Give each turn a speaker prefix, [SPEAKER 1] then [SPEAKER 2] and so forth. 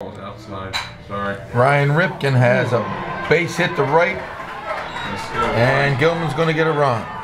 [SPEAKER 1] outside. Sorry.
[SPEAKER 2] Ryan Ripken has a base hit to right, and Gilman's going to get a run.